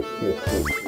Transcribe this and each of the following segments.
越富。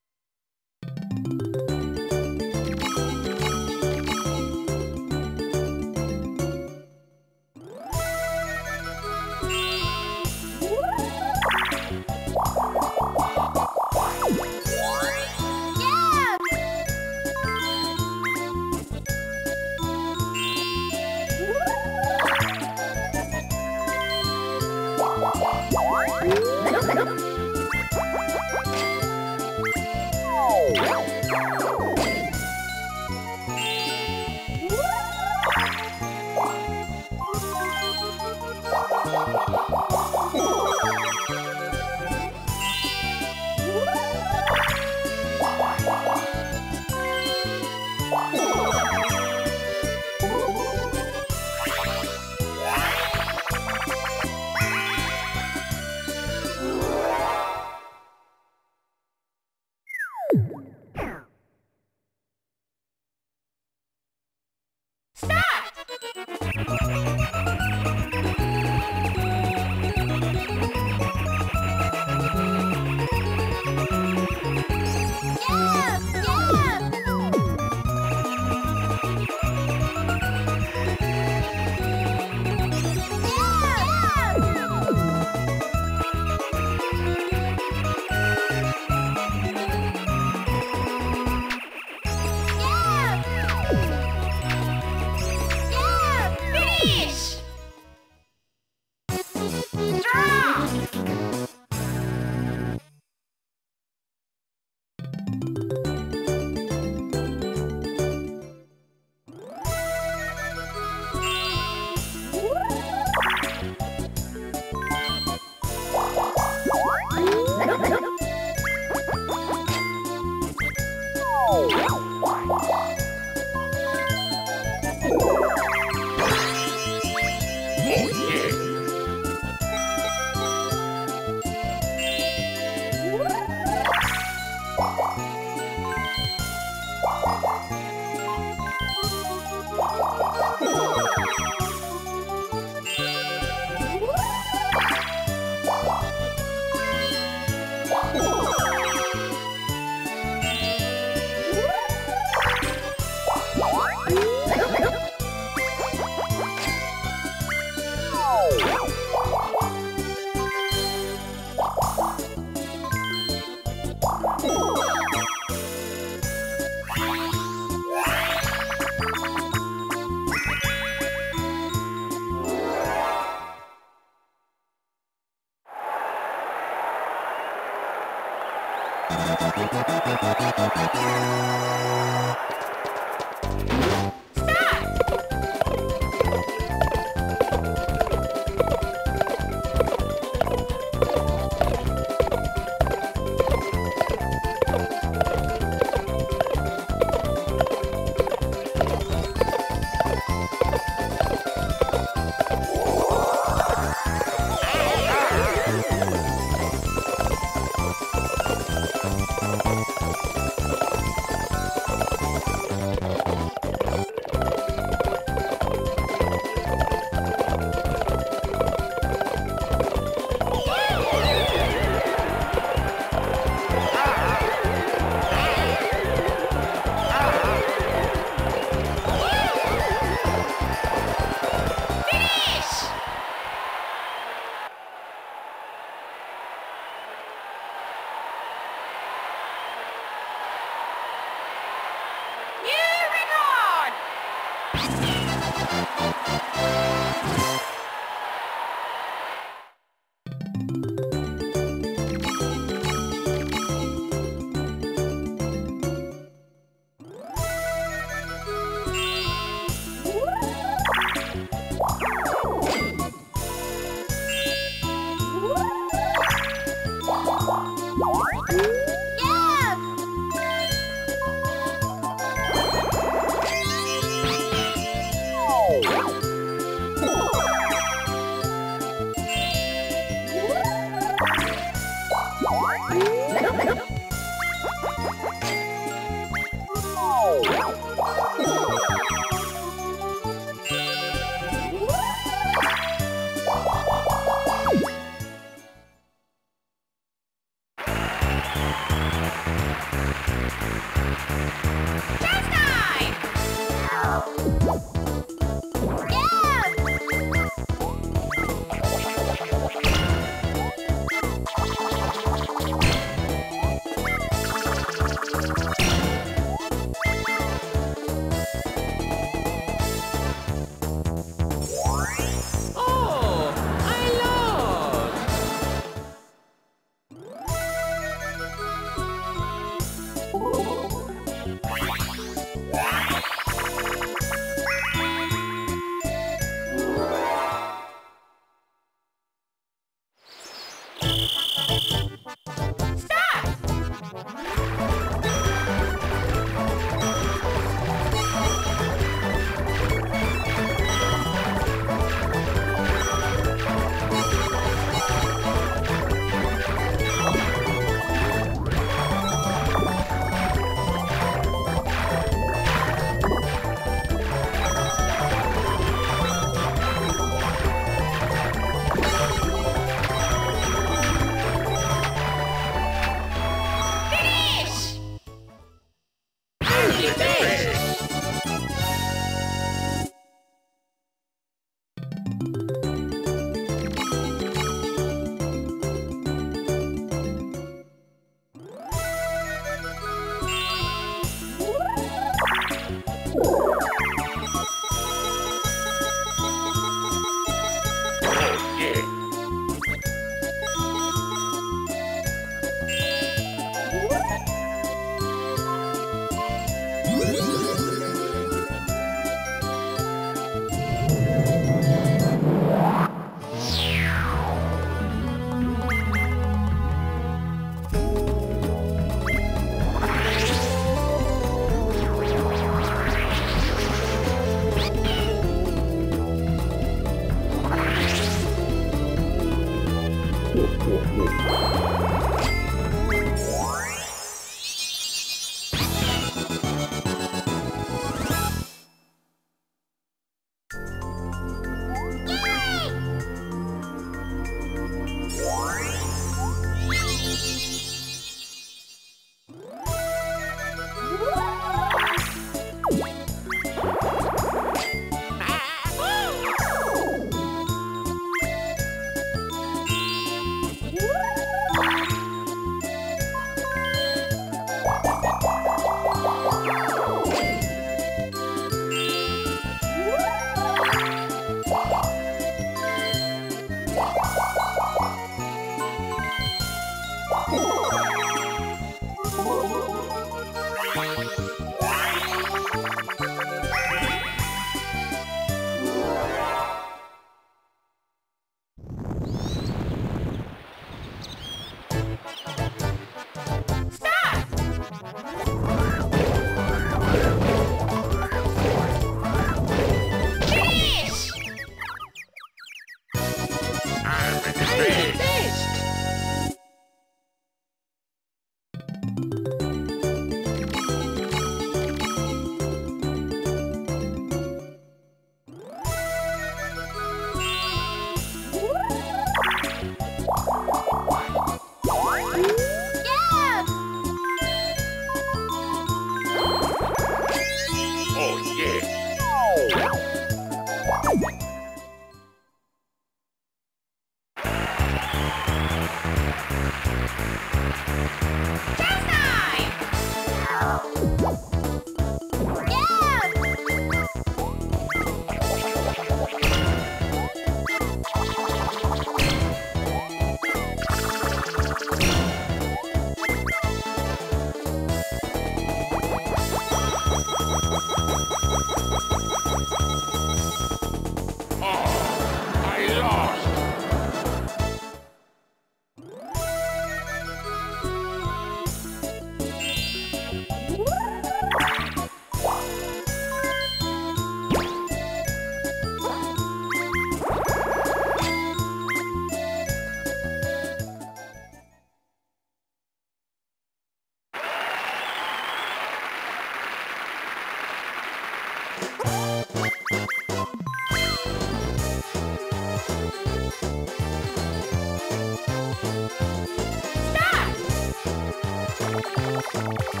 Finish!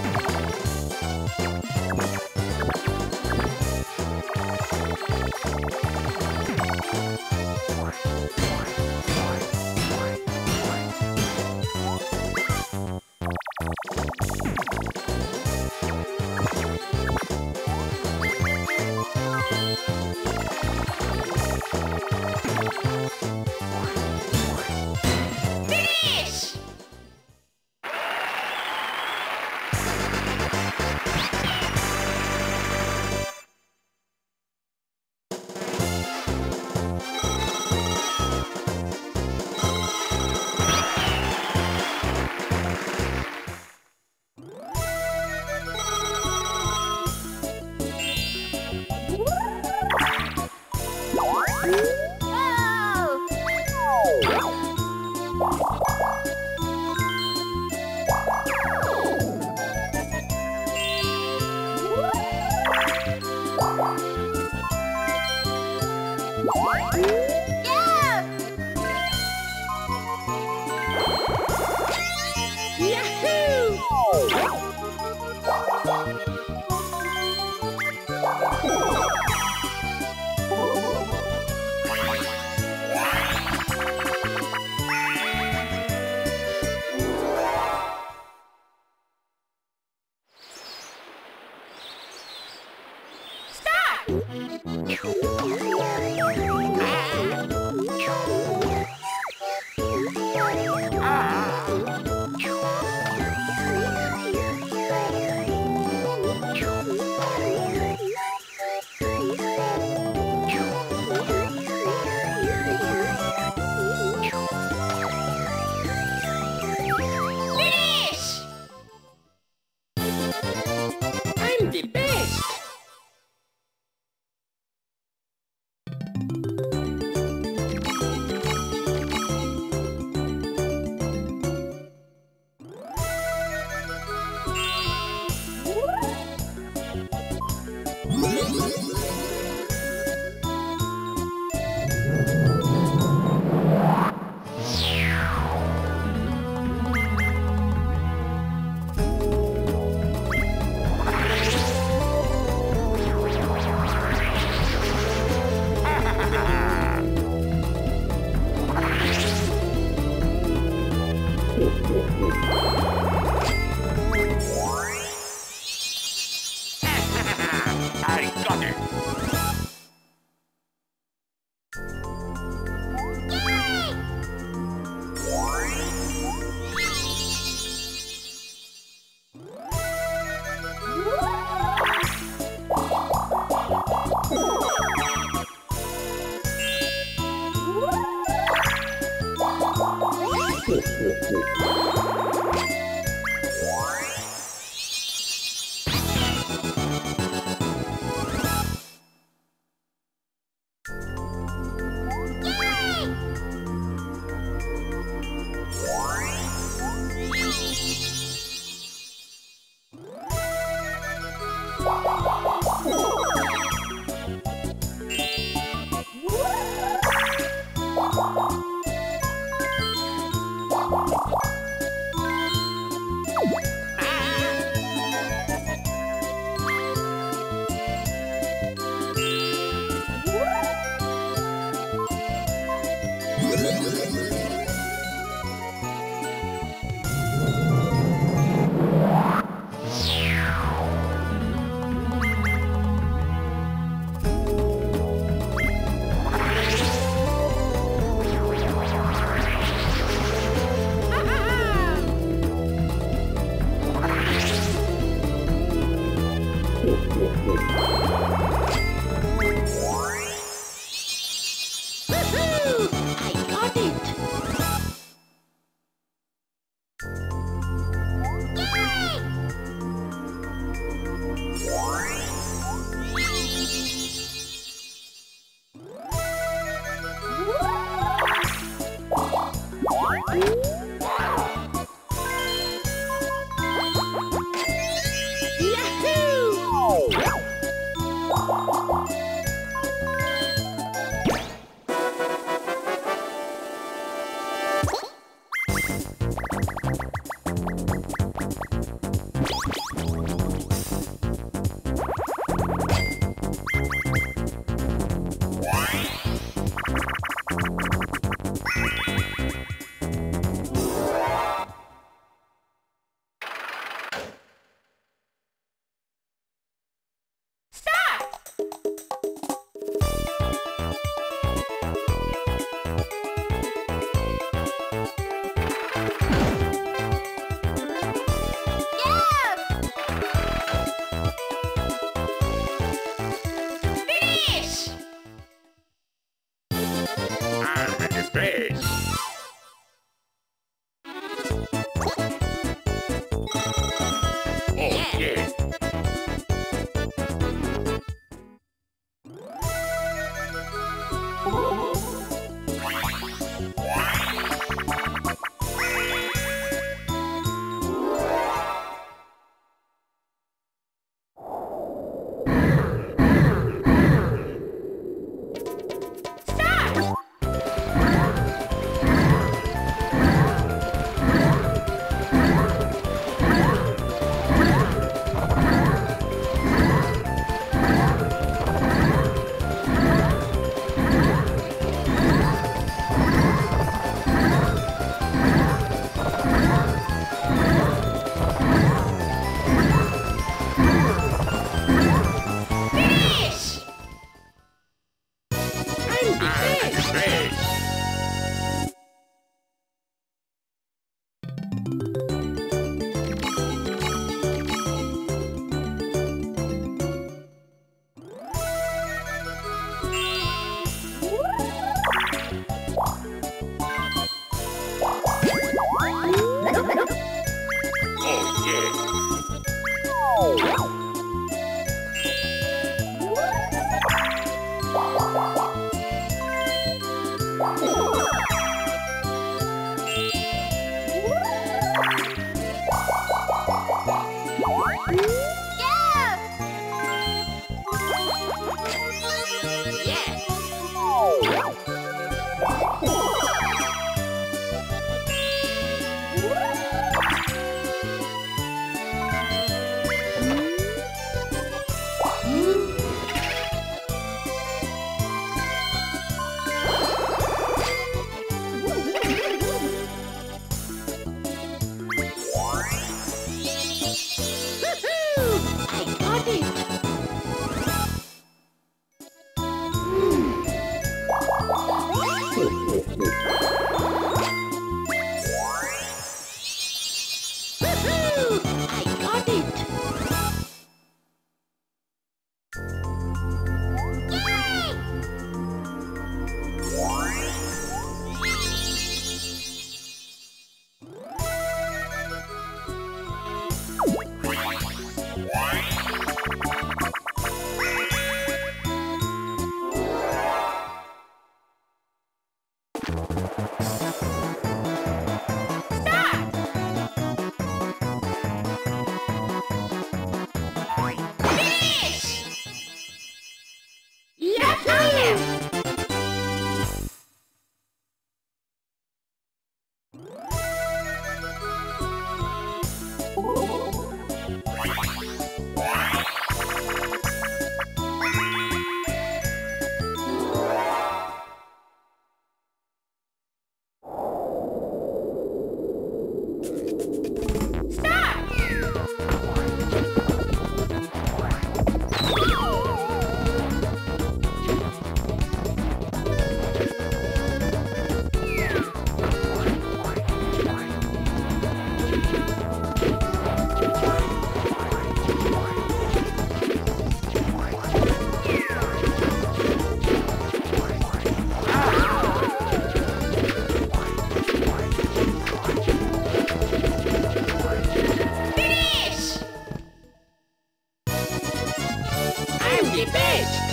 I'm the!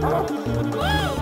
Whoa!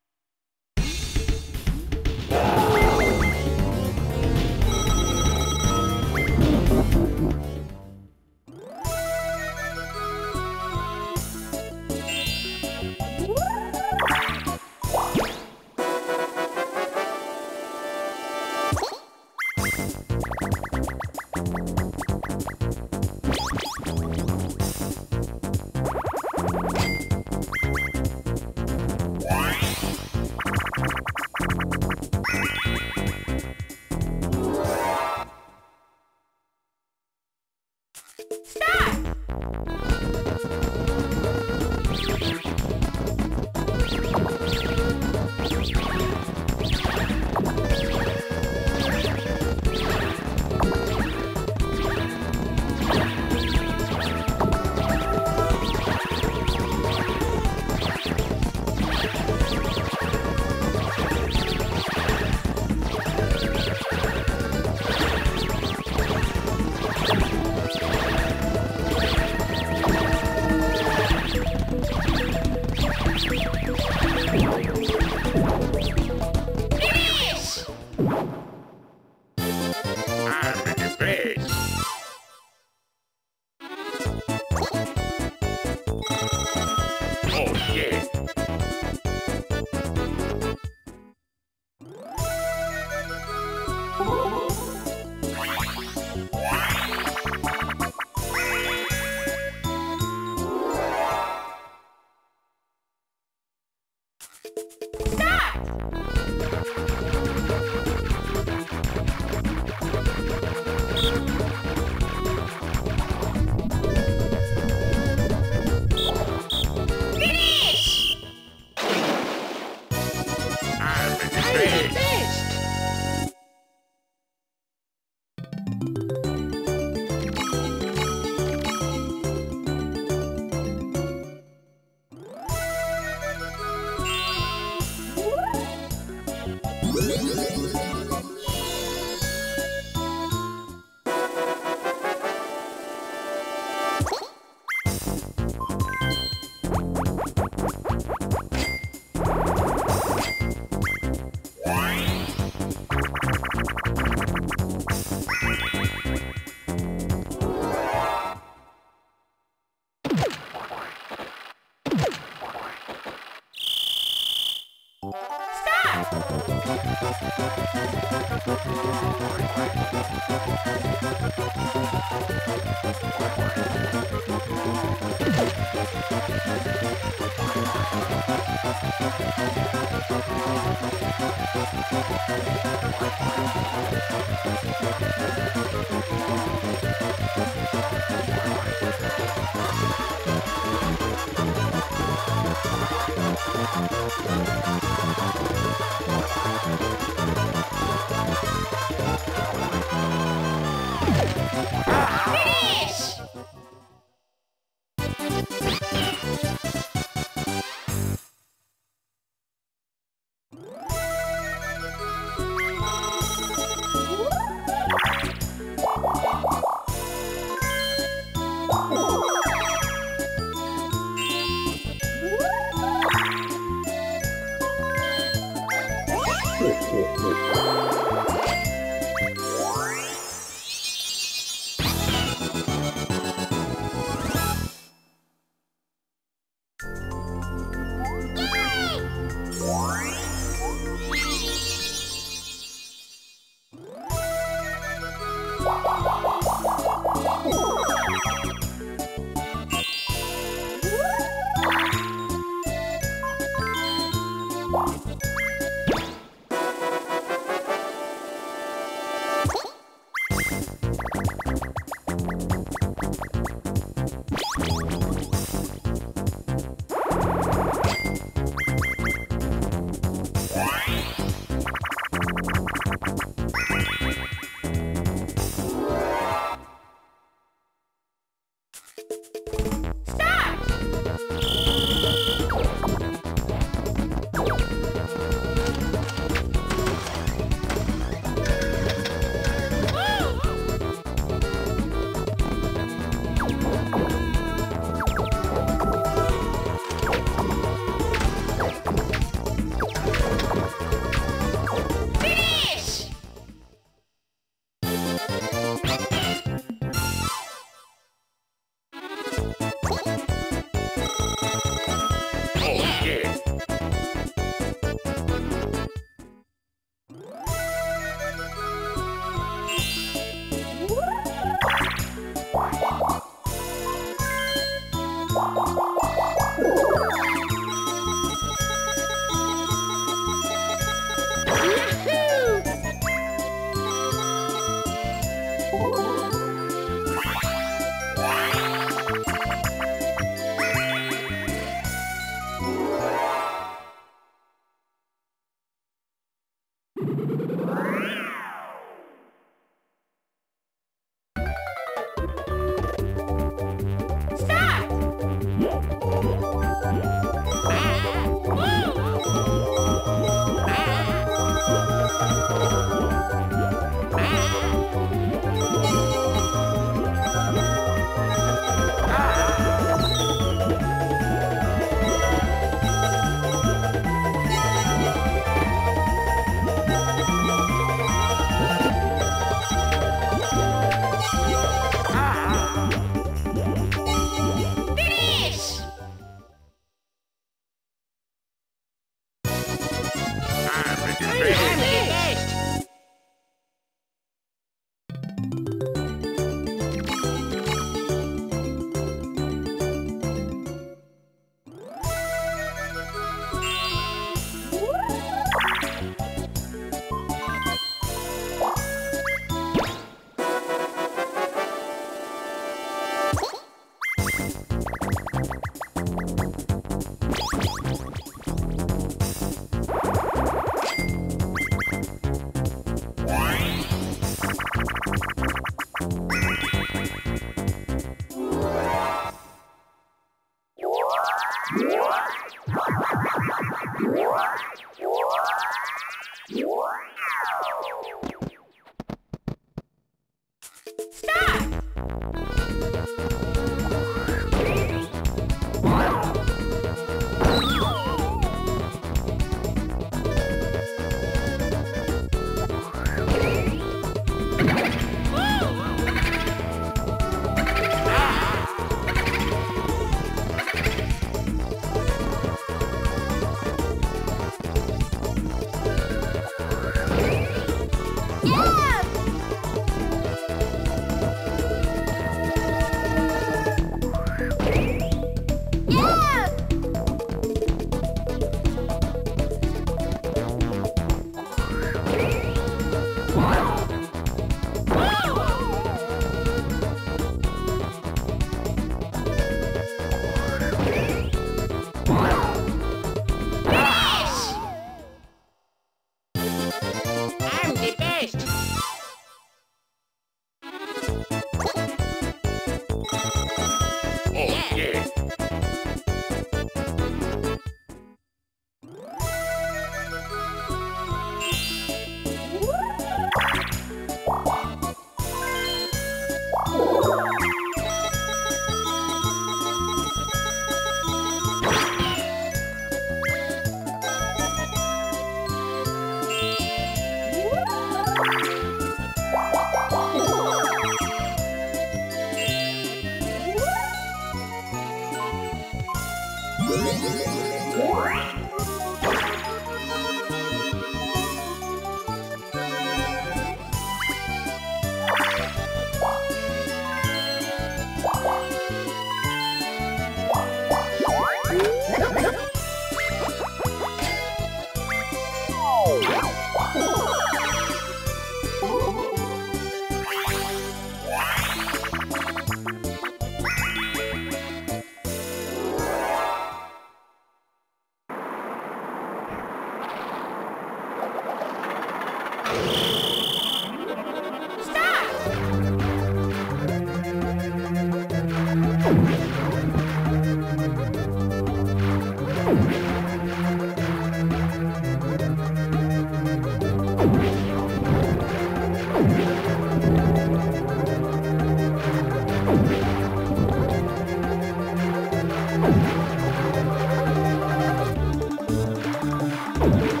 Finish!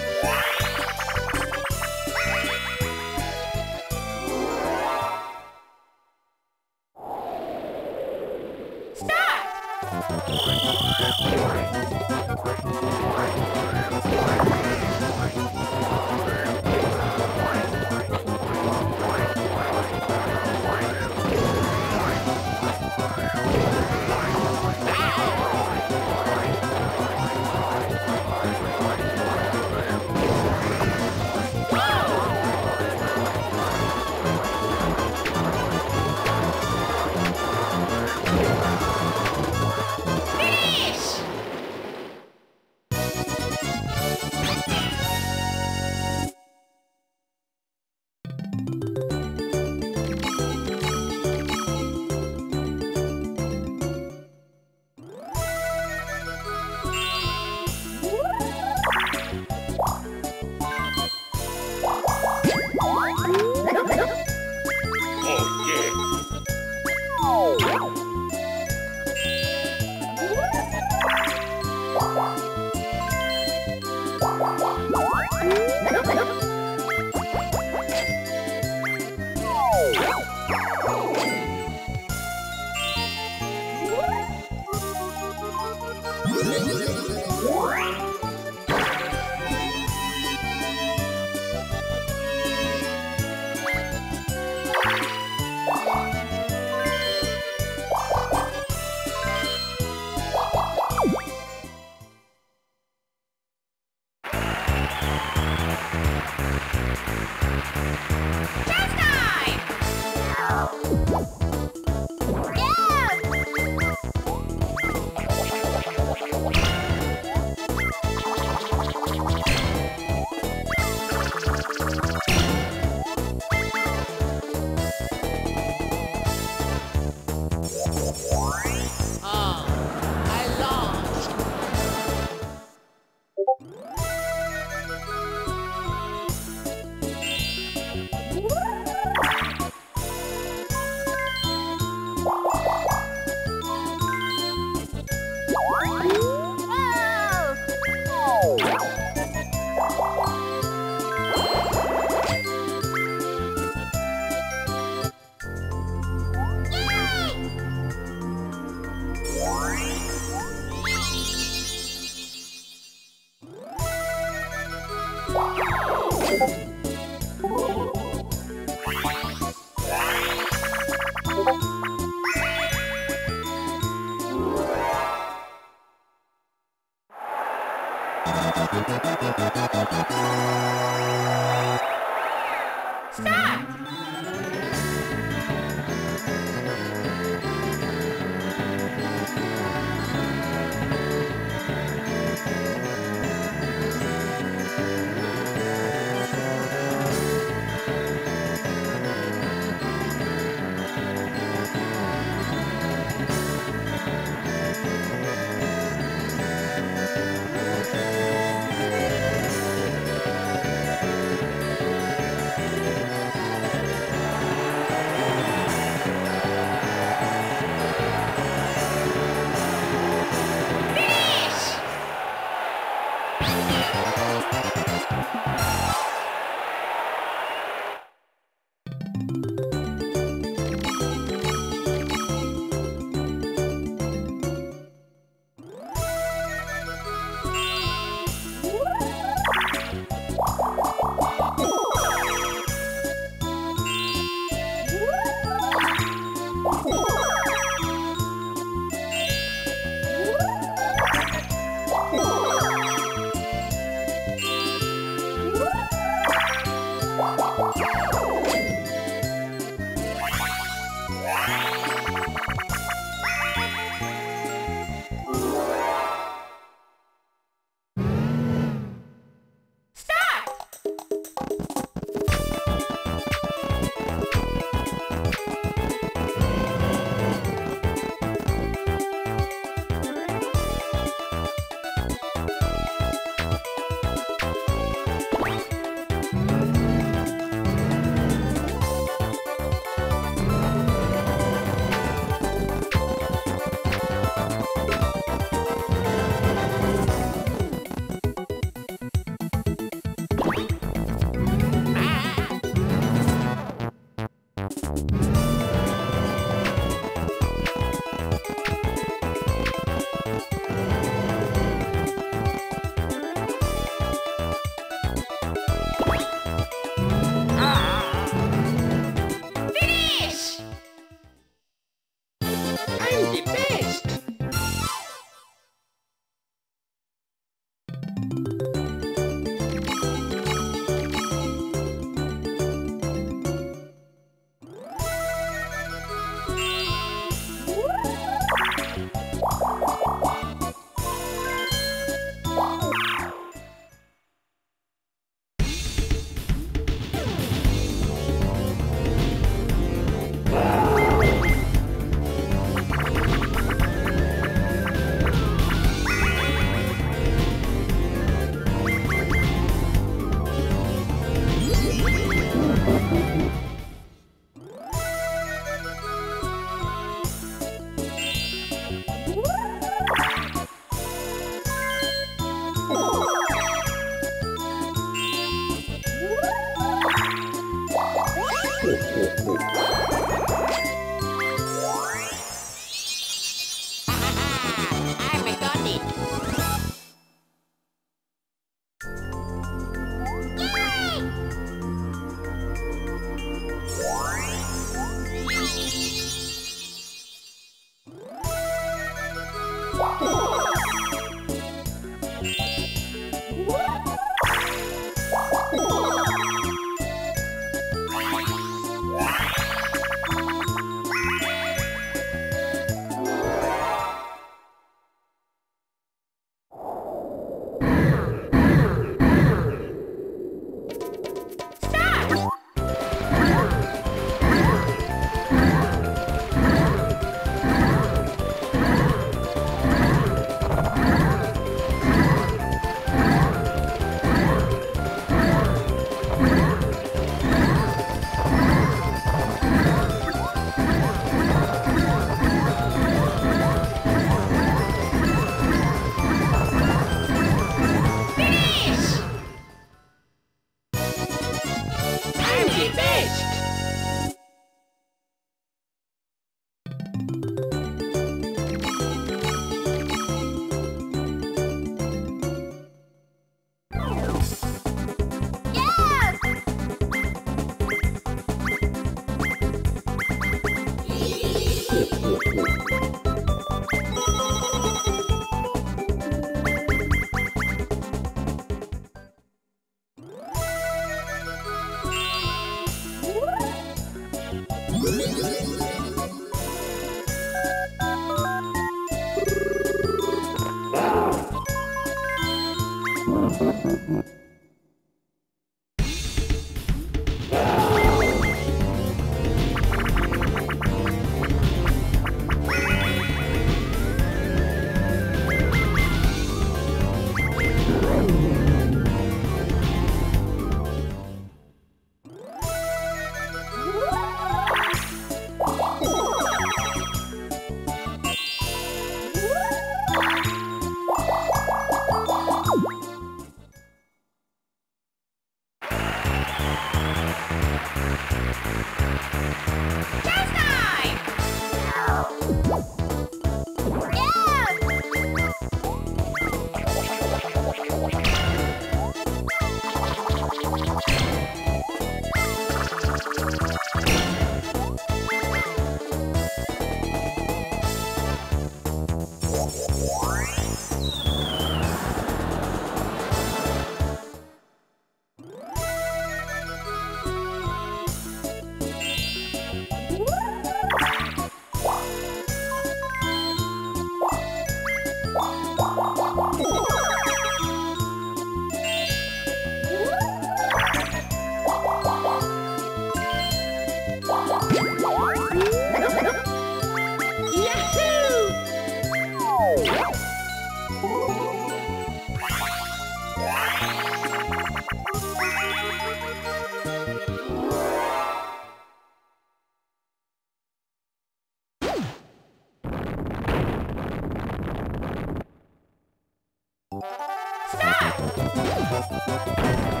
Let's go.